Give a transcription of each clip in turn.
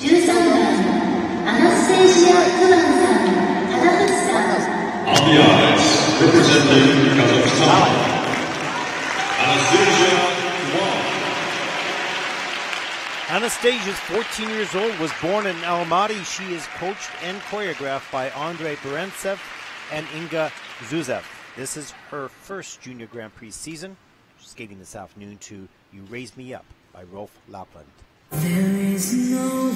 13番アナステージア・クマンさん花淵さん On the ice, representing Kazakhstan, Anastasia Kumar. Anastasia is 14 years old, was born in Almaty. She is coached and choreographed by Andrei Berentsev and Inga Zuzev. This is her first Junior Grand Prix season. Skating this afternoon to You Raise Me Up by Rolf Løvland. There is no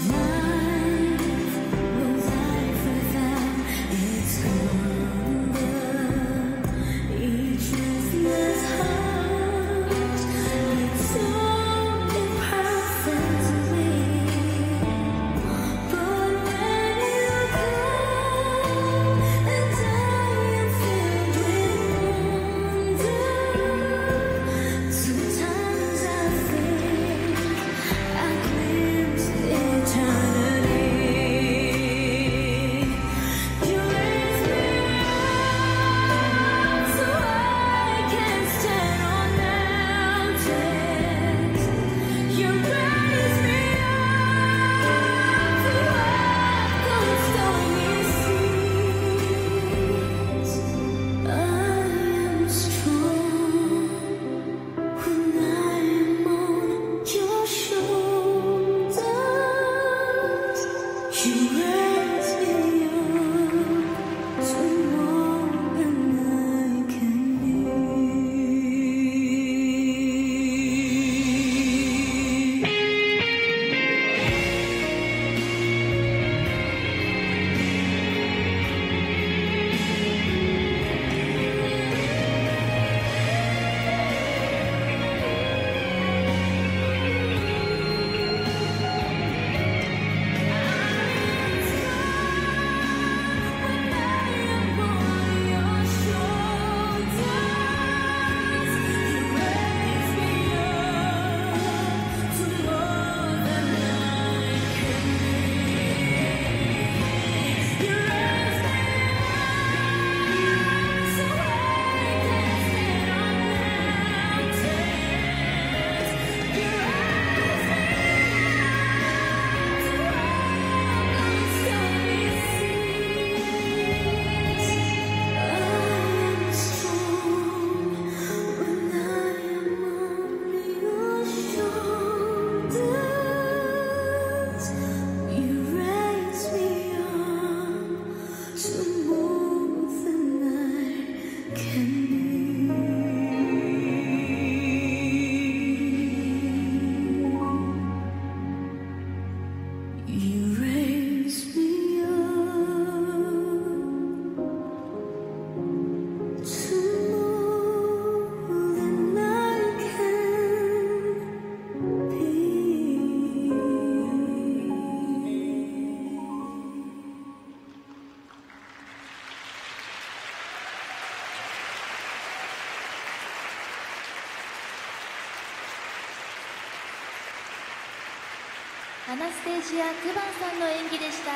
アナステージア・クバンさんの演技でした。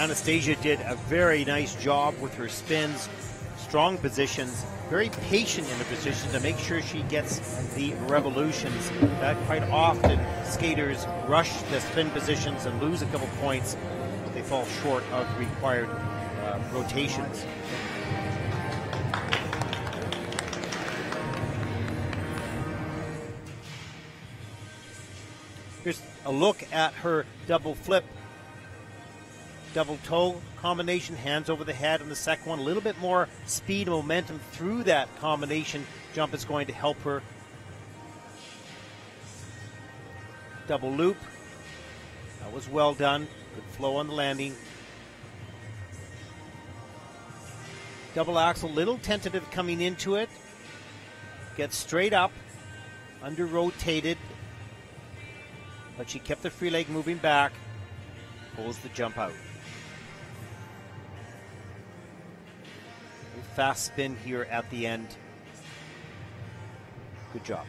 Anastasia did a very nice job with her spins, strong positions, very patient in the position to make sure she gets the revolutions. That quite often skaters rush the spin positions and lose a couple points. Fall short of required uh, rotations. Here's a look at her double flip double toe combination, hands over the head on the second one. A little bit more speed and momentum through that combination jump is going to help her. Double loop. That was well done. Good flow on the landing. Double Axel, little tentative coming into it. Gets straight up, under rotated, but she kept the free leg moving back, pulls the jump out. A Fast spin here at the end. Good job.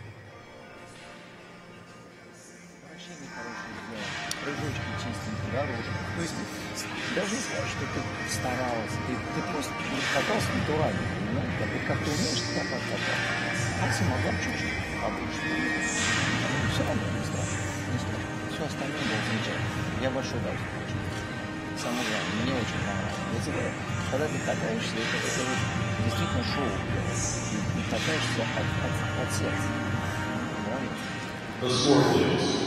Должен. То есть даже сказать, что ты старался, ты, ты просто катался натурально, понимаешь? Как, как ты умеешь, так как кататься. А самогон чуть-чуть побольше. Ну, все равно не страшно. Не страшно. Все остальное было замечательно. Я большой удовольствие получил. Самое главное, мне очень понравилось. Я тебе когда ты катаешься, это, это вот действительно шоу и катаешься от, от, от сердца. Правильно?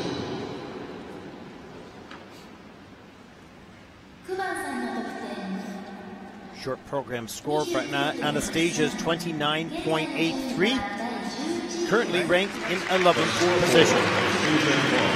Short program score for Ana- Anastasia is 29.83. Currently ranked in 11th position.